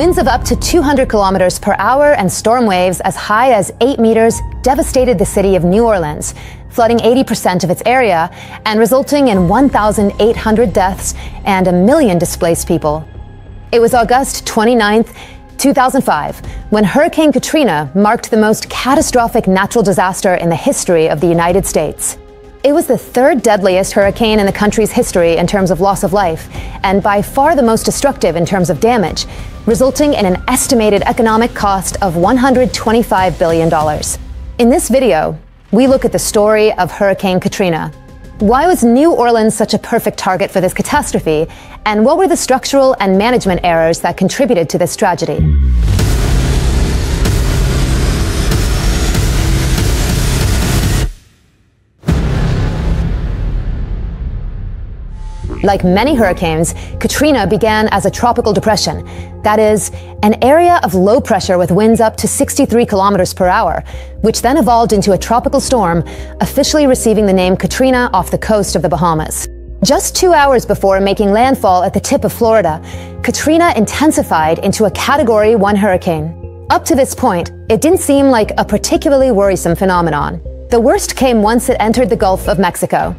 Winds of up to 200 kilometers per hour and storm waves as high as 8 meters devastated the city of New Orleans, flooding 80% of its area and resulting in 1,800 deaths and a million displaced people. It was August 29th, 2005, when Hurricane Katrina marked the most catastrophic natural disaster in the history of the United States. It was the third deadliest hurricane in the country's history in terms of loss of life, and by far the most destructive in terms of damage, resulting in an estimated economic cost of $125 billion. In this video, we look at the story of Hurricane Katrina. Why was New Orleans such a perfect target for this catastrophe? And what were the structural and management errors that contributed to this tragedy? Like many hurricanes, Katrina began as a tropical depression. That is, an area of low pressure with winds up to 63 kilometers per hour, which then evolved into a tropical storm, officially receiving the name Katrina off the coast of the Bahamas. Just two hours before making landfall at the tip of Florida, Katrina intensified into a Category 1 hurricane. Up to this point, it didn't seem like a particularly worrisome phenomenon. The worst came once it entered the Gulf of Mexico.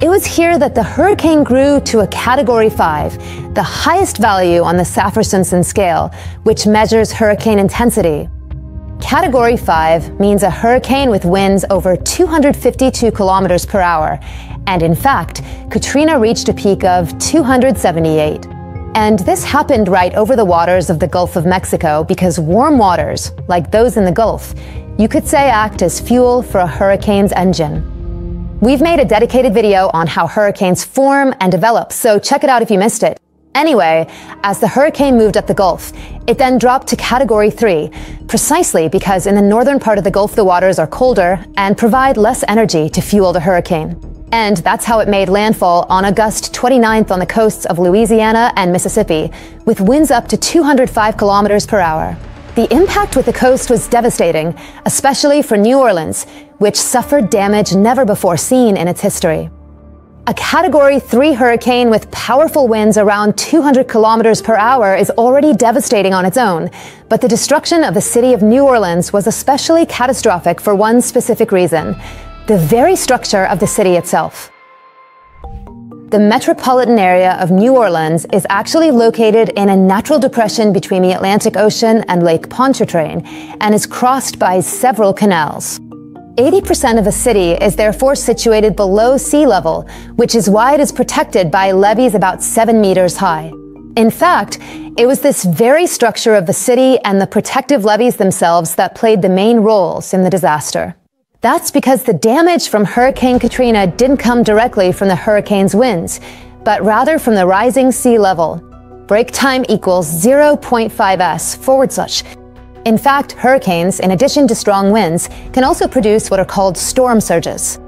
It was here that the hurricane grew to a Category 5, the highest value on the Saffir-Simpson scale, which measures hurricane intensity. Category 5 means a hurricane with winds over 252 kilometers per hour, and in fact, Katrina reached a peak of 278. And this happened right over the waters of the Gulf of Mexico because warm waters, like those in the Gulf, you could say act as fuel for a hurricane's engine. We've made a dedicated video on how hurricanes form and develop, so check it out if you missed it. Anyway, as the hurricane moved up the Gulf, it then dropped to Category 3, precisely because in the northern part of the Gulf the waters are colder and provide less energy to fuel the hurricane. And that's how it made landfall on August 29th on the coasts of Louisiana and Mississippi, with winds up to 205 kilometers per hour. The impact with the coast was devastating, especially for New Orleans, which suffered damage never before seen in its history. A Category 3 hurricane with powerful winds around 200 kilometers per hour is already devastating on its own, but the destruction of the city of New Orleans was especially catastrophic for one specific reason the very structure of the city itself. The metropolitan area of New Orleans is actually located in a natural depression between the Atlantic Ocean and Lake Pontchartrain and is crossed by several canals. 80% of a city is therefore situated below sea level, which is why it is protected by levees about 7 meters high. In fact, it was this very structure of the city and the protective levees themselves that played the main roles in the disaster. That's because the damage from Hurricane Katrina didn't come directly from the hurricane's winds, but rather from the rising sea level. Break time equals 0.5s forward slash. In fact, hurricanes, in addition to strong winds, can also produce what are called storm surges.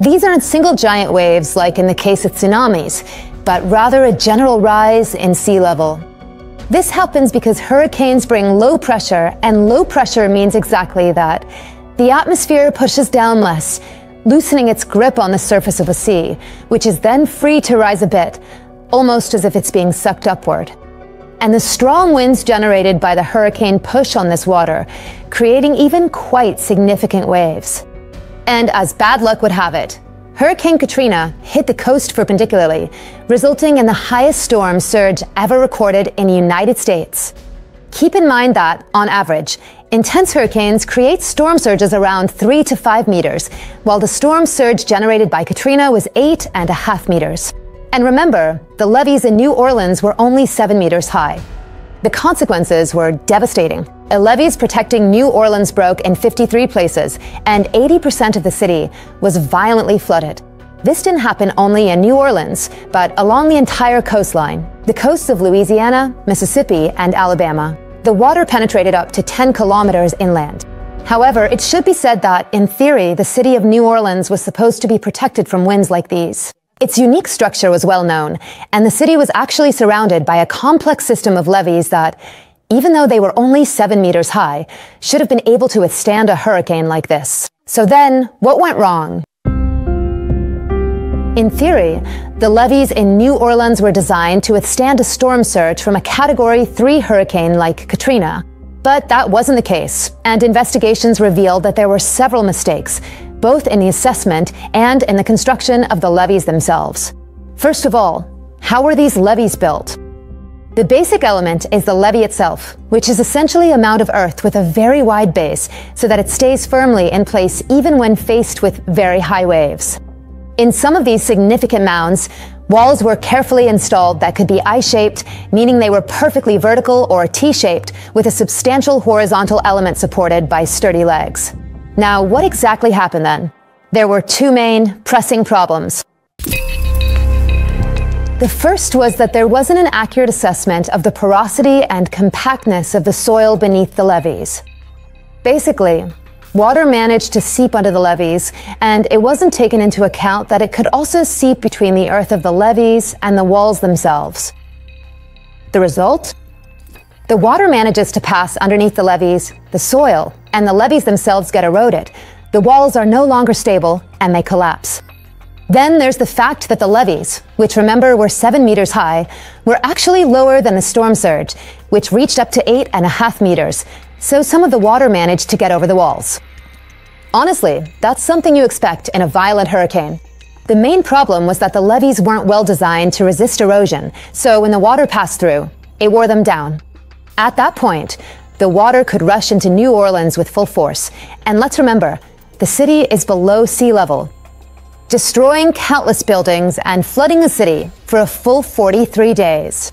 These aren't single giant waves like in the case of tsunamis, but rather a general rise in sea level. This happens because hurricanes bring low pressure, and low pressure means exactly that the atmosphere pushes down less, loosening its grip on the surface of the sea, which is then free to rise a bit, almost as if it's being sucked upward. And the strong winds generated by the hurricane push on this water, creating even quite significant waves. And as bad luck would have it, Hurricane Katrina hit the coast perpendicularly, resulting in the highest storm surge ever recorded in the United States. Keep in mind that, on average, intense hurricanes create storm surges around 3 to 5 meters, while the storm surge generated by Katrina was 8 and a half meters. And remember, the levees in New Orleans were only 7 meters high. The consequences were devastating. A levees protecting New Orleans broke in 53 places, and 80% of the city was violently flooded. This didn't happen only in New Orleans, but along the entire coastline, the coasts of Louisiana, Mississippi, and Alabama. The water penetrated up to 10 kilometers inland. However, it should be said that, in theory, the city of New Orleans was supposed to be protected from winds like these. Its unique structure was well known, and the city was actually surrounded by a complex system of levees that, even though they were only seven meters high, should have been able to withstand a hurricane like this. So then, what went wrong? In theory, the levees in New Orleans were designed to withstand a storm surge from a Category 3 hurricane like Katrina. But that wasn't the case, and investigations revealed that there were several mistakes, both in the assessment and in the construction of the levees themselves. First of all, how were these levees built? The basic element is the levee itself, which is essentially a mound of earth with a very wide base so that it stays firmly in place even when faced with very high waves. In some of these significant mounds, walls were carefully installed that could be I-shaped, meaning they were perfectly vertical or T-shaped with a substantial horizontal element supported by sturdy legs. Now, what exactly happened then? There were two main pressing problems. The first was that there wasn't an accurate assessment of the porosity and compactness of the soil beneath the levees. Basically, water managed to seep under the levees, and it wasn't taken into account that it could also seep between the earth of the levees and the walls themselves. The result? The water manages to pass underneath the levees, the soil, and the levees themselves get eroded. The walls are no longer stable, and they collapse. Then there's the fact that the levees, which remember were seven meters high, were actually lower than the storm surge, which reached up to eight and a half meters, so some of the water managed to get over the walls. Honestly, that's something you expect in a violent hurricane. The main problem was that the levees weren't well designed to resist erosion, so when the water passed through, it wore them down. At that point, the water could rush into New Orleans with full force. And let's remember, the city is below sea level, destroying countless buildings and flooding the city for a full 43 days.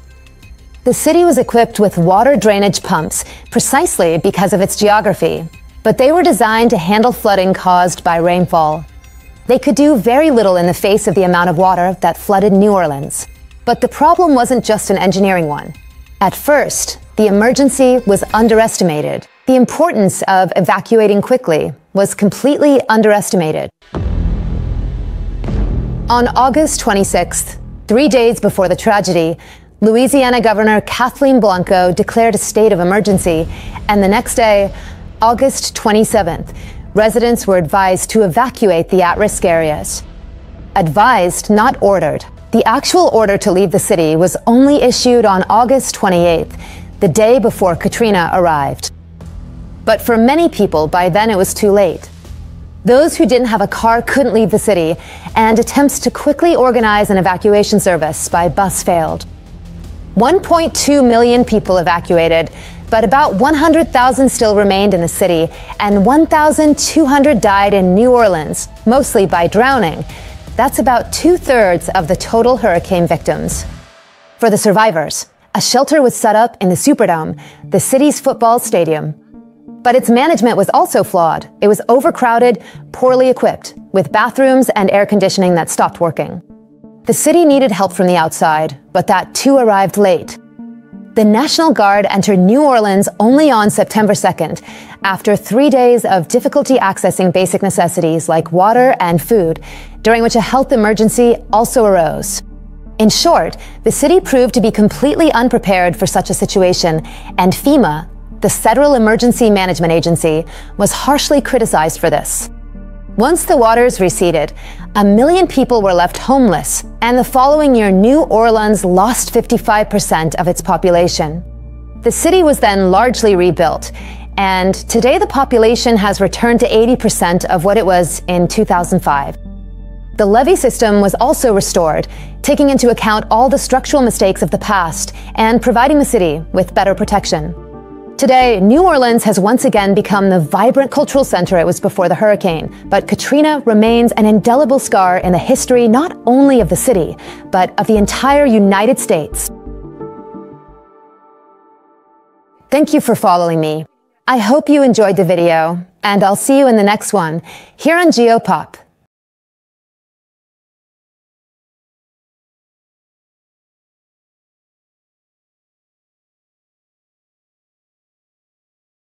The city was equipped with water drainage pumps precisely because of its geography, but they were designed to handle flooding caused by rainfall. They could do very little in the face of the amount of water that flooded New Orleans. But the problem wasn't just an engineering one. At first, the emergency was underestimated. The importance of evacuating quickly was completely underestimated. On August 26th, three days before the tragedy, Louisiana Governor Kathleen Blanco declared a state of emergency, and the next day, August 27th, residents were advised to evacuate the at risk areas. Advised, not ordered. The actual order to leave the city was only issued on August 28th, the day before Katrina arrived. But for many people, by then it was too late. Those who didn't have a car couldn't leave the city, and attempts to quickly organize an evacuation service by bus failed. 1.2 million people evacuated, but about 100,000 still remained in the city, and 1,200 died in New Orleans, mostly by drowning. That's about two thirds of the total hurricane victims. For the survivors, a shelter was set up in the Superdome, the city's football stadium. But its management was also flawed. It was overcrowded, poorly equipped, with bathrooms and air conditioning that stopped working. The city needed help from the outside, but that too arrived late. The National Guard entered New Orleans only on September 2nd, after three days of difficulty accessing basic necessities like water and food, during which a health emergency also arose. In short, the city proved to be completely unprepared for such a situation, and FEMA, the Federal Emergency Management Agency, was harshly criticized for this. Once the waters receded, a million people were left homeless, and the following year, New Orleans lost 55% of its population. The city was then largely rebuilt, and today the population has returned to 80% of what it was in 2005. The levee system was also restored, taking into account all the structural mistakes of the past and providing the city with better protection. Today, New Orleans has once again become the vibrant cultural center it was before the hurricane, but Katrina remains an indelible scar in the history not only of the city, but of the entire United States. Thank you for following me. I hope you enjoyed the video, and I'll see you in the next one here on Geopop.